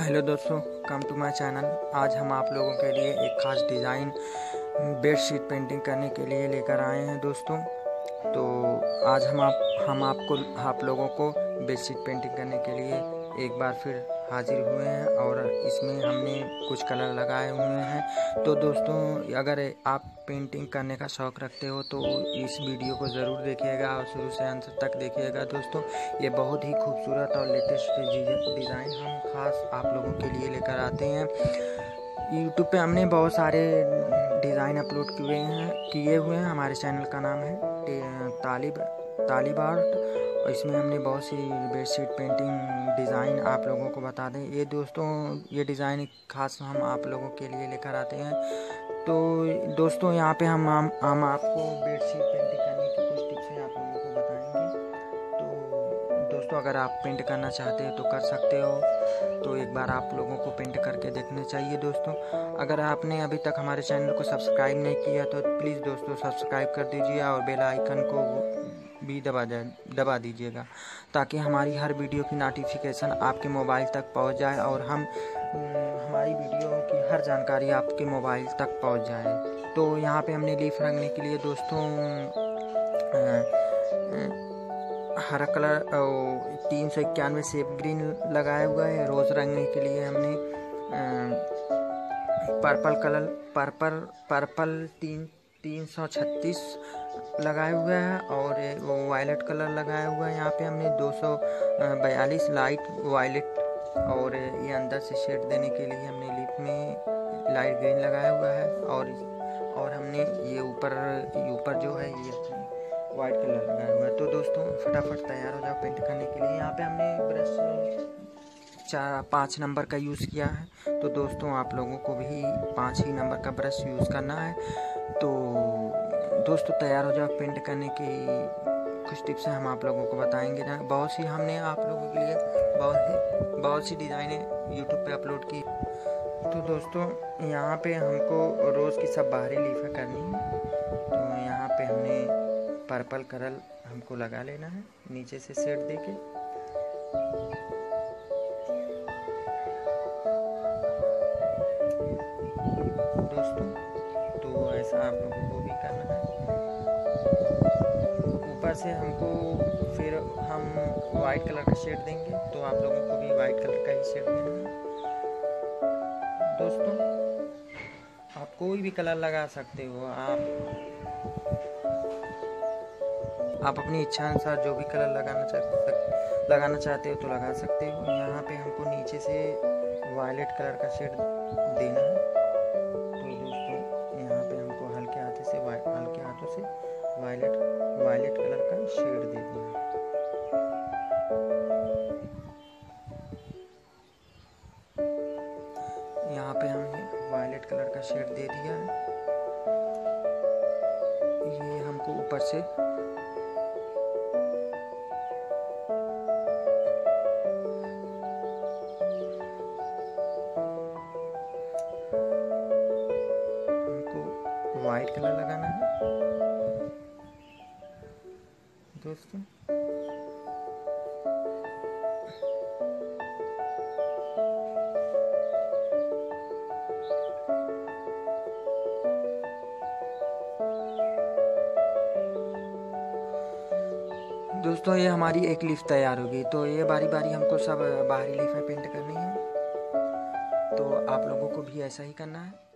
Hello दोस्तों come to my channel आज हम आप लोगों के लिए एक ख़ास डिज़ाइन बेडशीट पेंटिंग करने के लिए लेकर आए हैं दोस्तों। तो आज हम आप, हम आपको, आप लोगों को बेडशीट पेंटिंग करने के लिए एक बार फिर हाजिर हुए हैं और इसमें हमने कुछ कलर लगाए हुए हैं। तो दोस्तों, अगर आप पेंटिंग करने का शौक़ रखते हो तो इस वीडियो को ज़रूर देखिएगा और शुरू से अंत तक देखिएगा। दोस्तों, ये बहुत ही खूबसूरत और लेटेस्ट डिज़ाइन हम खास आप लोगों के लिए लेकर आते हैं। यूट्यूब पे हमने बहुत सारे डिज़ाइन अपलोड किए हैं, किए हुए हैं। हमारे चैनल का नाम है तालिब तालिब आर्ट और इसमें हमने बहुत सी बेडशीट पेंटिंग डिज़ाइन आप लोगों को बता दें। ये दोस्तों ये डिज़ाइन खास हम आप लोगों के लिए लेकर आते हैं। तो दोस्तों यहाँ पे हम हम, हम आपको बेडशीट पेंटिंग करने की कुछ टिप्स आप लोगों को बताएँगे। तो दोस्तों अगर आप पेंट करना चाहते हैं तो कर सकते हो। तो एक बार आप लोगों को पेंट करके देखने चाहिए दोस्तों। अगर आपने अभी तक हमारे चैनल को सब्सक्राइब नहीं किया तो प्लीज़ दोस्तों सब्सक्राइब कर दीजिए और बेल आइकन को भी दबा दबा दीजिएगा, ताकि हमारी हर वीडियो की नोटिफिकेशन आपके मोबाइल तक पहुँच जाए और हम हमारी वीडियो की हर जानकारी आपके मोबाइल तक पहुँच जाए। तो यहाँ पे हमने लीफ रंगने के लिए दोस्तों हरा कलर तीन सौ इक्यानवे सेप ग्रीन लगाया हुआ है। रोज़ रंगने के लिए हमने पर्पल कलर पर्पल पर्पल तीन तीन सौ छत्तीस लगाए हुए हैं और वो वायलेट कलर लगाया हुआ है। यहाँ पे हमने दो सौ बयालीस लाइट वायलेट और ये अंदर से शेड देने के लिए हमने लिप में लाइट ग्रीन लगाया हुआ है और और हमने ये ऊपर ऊपर जो है ये वाइट कलर लगाया हुआ है। तो दोस्तों, फटाफट तैयार हो जाओ पेंट करने के लिए। यहाँ पे हमने ब्रश चार, पाँच नंबर का यूज़ किया है। तो दोस्तों, आप लोगों को भी पाँच ही नंबर का ब्रश यूज़ करना है। तो दोस्तों तैयार हो जाओ पेंट करने की। कुछ टिप्स हम आप लोगों को बताएँगे ना। बहुत सी हमने आप लोगों के लिए बहुत ही, बहुत सी डिज़ाइनें यूट्यूब पे अपलोड की। तो दोस्तों, यहाँ पे हमको रोज़ की सब बाहरी लीफा करनी है। तो यहाँ पे हमने पर्पल कलर हमको लगा लेना है, नीचे से सेट दे के दोस्तों तो ऐसा आप लोगों को भी करना है। ऊपर से हमको फिर हम वाइट कलर का शेड देंगे तो आप लोगों को भी वाइट कलर का ही शेड देना है। दोस्तों, आप कोई भी कलर लगा सकते हो, आप आप अपनी इच्छा अनुसार जो भी कलर लगाना चाहते लगाना चाहते हो तो लगा सकते हो। यहाँ पे हमको नीचे से वायलेट कलर का शेड देना है। वायलेट वायलेट कलर का शेड दे दिया। यहाँ पे हमने वायलेट कलर का शेड दे दिया है। ये हमको ऊपर से हमको वाइट कलर लगाना है। दोस्तों। दोस्तों, ये हमारी एक लिफ्ट तैयार होगी तो ये बारी बारी हमको सब बाहरी लिफ्ट में पेंट करनी है। तो आप लोगों को भी ऐसा ही करना है।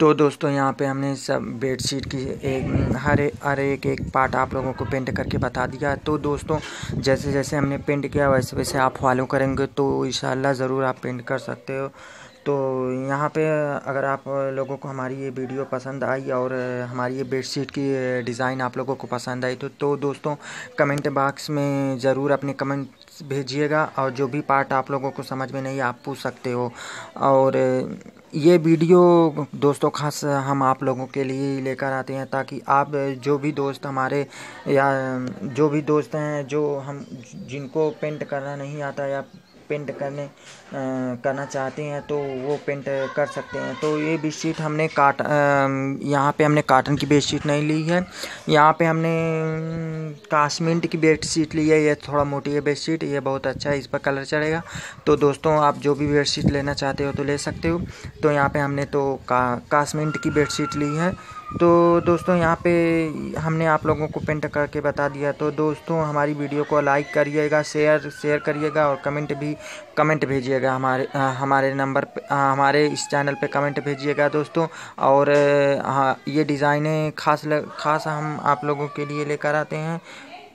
तो दोस्तों, यहाँ पे हमने सब बेडशीट की एक, हर एक हर एक एक पार्ट आप लोगों को पेंट करके बता दिया। तो दोस्तों जैसे जैसे हमने पेंट किया वैसे वैसे आप फॉलो करेंगे तो इन ज़रूर आप पेंट कर सकते हो। तो यहाँ पे अगर आप लोगों को हमारी ये वीडियो पसंद आई और हमारी ये बेडशीट की डिज़ाइन आप लोगों को पसंद आई तो तो दोस्तों, कमेंट बॉक्स में ज़रूर अपने कमेंट भेजिएगा और जो भी पार्ट आप लोगों को समझ में नहीं, आप पूछ सकते हो। और ये वीडियो दोस्तों खास हम आप लोगों के लिए ही लेकर आते हैं ताकि आप जो भी दोस्त हमारे या, जो भी दोस्त हैं, जो हम, जिनको पेंट करना नहीं आता या पेंट करने करना चाहते हैं तो वो पेंट कर सकते हैं। तो ये बेडशीट हमने काट यहाँ पे हमने काटन की बेडशीट नहीं ली है। यहाँ पे हमने काश्मीर की बेडशीट ली है। ये थोड़ा मोटी है बेडशीट ये बहुत अच्छा है, इस पर कलर चढ़ेगा। तो दोस्तों, आप जो भी बेडशीट लेना चाहते हो तो ले सकते हो। तो यहाँ पे हमने तो का काश्मीर की बेडशीट ली है। तो दोस्तों, यहाँ पे हमने आप लोगों को पेंट करके बता दिया। तो दोस्तों, हमारी वीडियो को लाइक करिएगा शेयर शेयर करिएगा और कमेंट भी कमेंट भेजिएगा हमारे हमारे नंबर पे हमारे इस चैनल पे कमेंट भेजिएगा दोस्तों। और हाँ ये डिज़ाइनें खास खास हम आप लोगों के लिए लेकर आते हैं।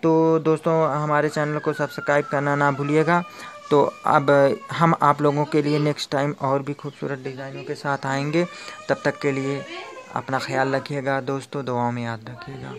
तो दोस्तों, हमारे चैनल को सब्सक्राइब करना ना भूलिएगा। तो अब हम आप लोगों के लिए नेक्स्ट टाइम और भी खूबसूरत डिज़ाइनों के साथ आएँगे। तब तक के लिए अपना ख्याल रखिएगा दोस्तों दुआओं में याद रखिएगा।